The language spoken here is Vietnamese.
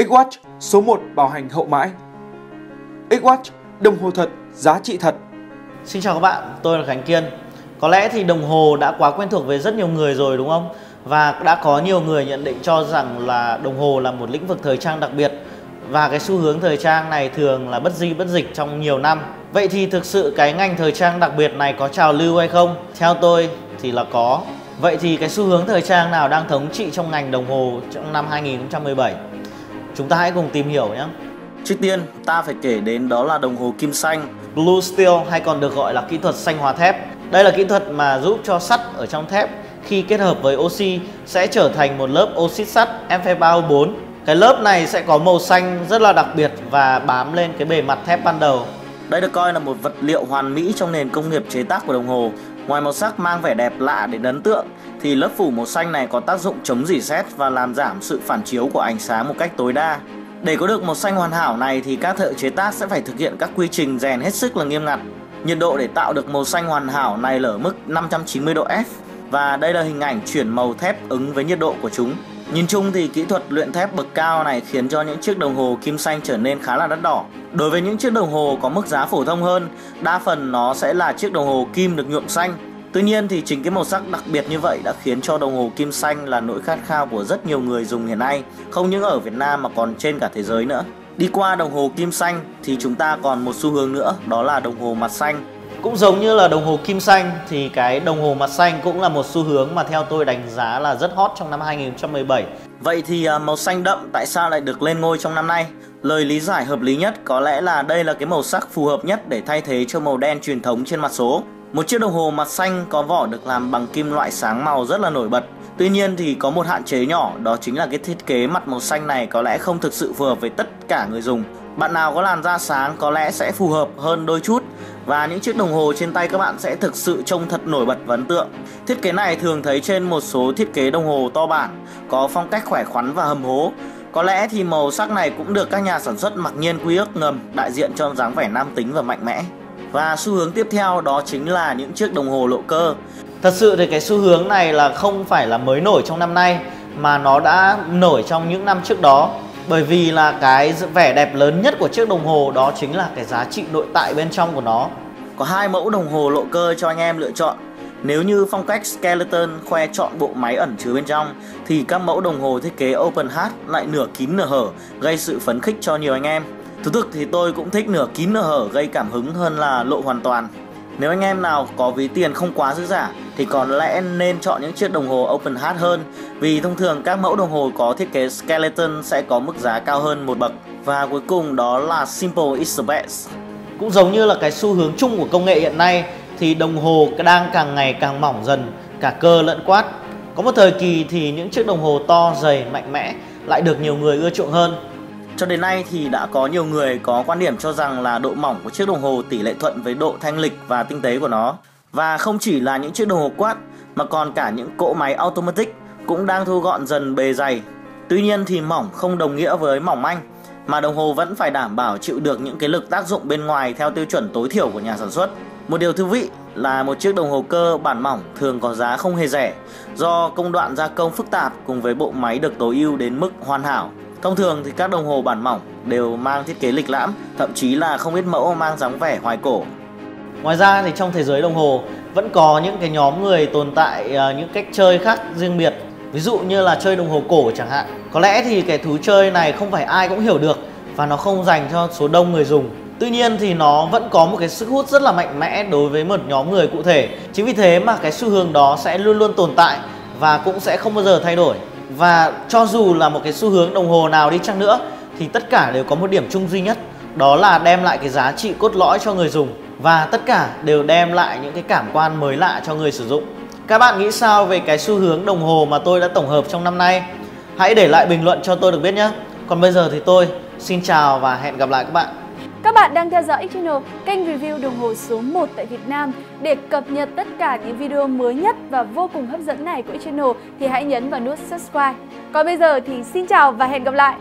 X-Watch số 1 bảo hành hậu mãi. X-Watch đồng hồ thật, giá trị thật. Xin chào các bạn, tôi là Khánh Kiên. Có lẽ thì đồng hồ đã quá quen thuộc với rất nhiều người rồi đúng không? Và đã có nhiều người nhận định cho rằng là đồng hồ là một lĩnh vực thời trang đặc biệt và cái xu hướng thời trang này thường là bất di bất dịch trong nhiều năm. Vậy thì thực sự cái ngành thời trang đặc biệt này có trào lưu hay không? Theo tôi thì là có. Vậy thì cái xu hướng thời trang nào đang thống trị trong ngành đồng hồ trong năm 2017? Chúng ta hãy cùng tìm hiểu nhé. Trước tiên, ta phải kể đến đó là đồng hồ kim xanh. Blue Steel hay còn được gọi là kỹ thuật xanh hóa thép. Đây là kỹ thuật mà giúp cho sắt ở trong thép khi kết hợp với oxy sẽ trở thành một lớp oxit sắt Fe3O4. Cái lớp này sẽ có màu xanh rất là đặc biệt và bám lên cái bề mặt thép ban đầu. Đây được coi là một vật liệu hoàn mỹ trong nền công nghiệp chế tác của đồng hồ. Ngoài màu sắc mang vẻ đẹp lạ để ấn tượng thì lớp phủ màu xanh này có tác dụng chống rỉ sét và làm giảm sự phản chiếu của ánh sáng một cách tối đa. Để có được màu xanh hoàn hảo này thì các thợ chế tác sẽ phải thực hiện các quy trình rèn hết sức là nghiêm ngặt. Nhiệt độ để tạo được màu xanh hoàn hảo này là ở mức 590 độ F và đây là hình ảnh chuyển màu thép ứng với nhiệt độ của chúng. Nhìn chung thì kỹ thuật luyện thép bậc cao này khiến cho những chiếc đồng hồ kim xanh trở nên khá là đắt đỏ. Đối với những chiếc đồng hồ có mức giá phổ thông hơn, đa phần nó sẽ là chiếc đồng hồ kim được nhuộm xanh. Tuy nhiên thì chính cái màu sắc đặc biệt như vậy đã khiến cho đồng hồ kim xanh là nỗi khát khao của rất nhiều người dùng hiện nay, không những ở Việt Nam mà còn trên cả thế giới nữa. Đi qua đồng hồ kim xanh thì chúng ta còn một xu hướng nữa, đó là đồng hồ mặt xanh. Cũng giống như là đồng hồ kim xanh thì cái đồng hồ mặt xanh cũng là một xu hướng mà theo tôi đánh giá là rất hot trong năm 2017. Vậy thì à, màu xanh đậm tại sao lại được lên ngôi trong năm nay? Lời lý giải hợp lý nhất có lẽ là đây là cái màu sắc phù hợp nhất để thay thế cho màu đen truyền thống trên mặt số. Một chiếc đồng hồ mặt xanh có vỏ được làm bằng kim loại sáng màu rất là nổi bật. Tuy nhiên thì có một hạn chế nhỏ đó chính là cái thiết kế mặt màu xanh này có lẽ không thực sự phù hợp với tất cả người dùng. Bạn nào có làn da sáng có lẽ sẽ phù hợp hơn đôi chút và những chiếc đồng hồ trên tay các bạn sẽ thực sự trông thật nổi bật và ấn tượng. Thiết kế này thường thấy trên một số thiết kế đồng hồ to bản, có phong cách khỏe khoắn và hầm hố. Có lẽ thì màu sắc này cũng được các nhà sản xuất mặc nhiên quy ước ngầm đại diện cho dáng vẻ nam tính và mạnh mẽ. Và xu hướng tiếp theo đó chính là những chiếc đồng hồ lộ cơ. Thật sự thì cái xu hướng này là không phải là mới nổi trong năm nay, mà nó đã nổi trong những năm trước đó. Bởi vì là cái vẻ đẹp lớn nhất của chiếc đồng hồ đó chính là cái giá trị nội tại bên trong của nó. Có hai mẫu đồng hồ lộ cơ cho anh em lựa chọn. Nếu như phong cách skeleton khoe chọn bộ máy ẩn chứa bên trong, thì các mẫu đồng hồ thiết kế open heart lại nửa kín nửa hở, gây sự phấn khích cho nhiều anh em. Thú thực thì tôi cũng thích nửa kín nửa hở gây cảm hứng hơn là lộ hoàn toàn nếu anh em nào có ví tiền không quá dư giả thì có lẽ nên chọn những chiếc đồng hồ open heart hơn vì thông thường các mẫu đồng hồ có thiết kế skeleton sẽ có mức giá cao hơn một bậc. Và cuối cùng đó là simple is the best. Cũng giống như là cái xu hướng chung của công nghệ hiện nay thì đồng hồ đang càng ngày càng mỏng dần cả cơ lẫn quát. Có một thời kỳ thì những chiếc đồng hồ to, dày, mạnh mẽ lại được nhiều người ưa chuộng hơn. Cho đến nay thì đã có nhiều người có quan điểm cho rằng là độ mỏng của chiếc đồng hồ tỷ lệ thuận với độ thanh lịch và tinh tế của nó. Và không chỉ là những chiếc đồng hồ quát, mà còn cả những cỗ máy automatic cũng đang thu gọn dần bề dày. Tuy nhiên thì mỏng không đồng nghĩa với mỏng manh, mà đồng hồ vẫn phải đảm bảo chịu được những cái lực tác dụng bên ngoài theo tiêu chuẩn tối thiểu của nhà sản xuất. Một điều thú vị là một chiếc đồng hồ cơ bản mỏng thường có giá không hề rẻ do công đoạn gia công phức tạp cùng với bộ máy được tối ưu đến mức hoàn hảo Thông thường thì các đồng hồ bản mỏng đều mang thiết kế lịch lãm, thậm chí là không ít mẫu mang dáng vẻ hoài cổ. Ngoài ra thì trong thế giới đồng hồ vẫn có những cái nhóm người tồn tại à, những cách chơi khác riêng biệt. Ví dụ như là chơi đồng hồ cổ chẳng hạn. Có lẽ thì cái thú chơi này không phải ai cũng hiểu được và nó không dành cho số đông người dùng. Tuy nhiên thì nó vẫn có một cái sức hút rất là mạnh mẽ đối với một nhóm người cụ thể. Chính vì thế mà cái xu hướng đó sẽ luôn luôn tồn tại và cũng sẽ không bao giờ thay đổi. Và cho dù là một cái xu hướng đồng hồ nào đi chăng nữa, thì tất cả đều có một điểm chung duy nhất, đó là đem lại cái giá trị cốt lõi cho người dùng và tất cả đều đem lại những cái cảm quan mới lạ cho người sử dụng. Các bạn nghĩ sao về cái xu hướng đồng hồ mà tôi đã tổng hợp trong năm nay? Hãy để lại bình luận cho tôi được biết nhé. Còn bây giờ thì tôi xin chào và hẹn gặp lại các bạn. Các bạn đang theo dõi Channel, kênh review đồng hồ số 1 tại Việt Nam. Để cập nhật tất cả những video mới nhất và vô cùng hấp dẫn này của Channel thì hãy nhấn vào nút subscribe. Còn bây giờ thì xin chào và hẹn gặp lại!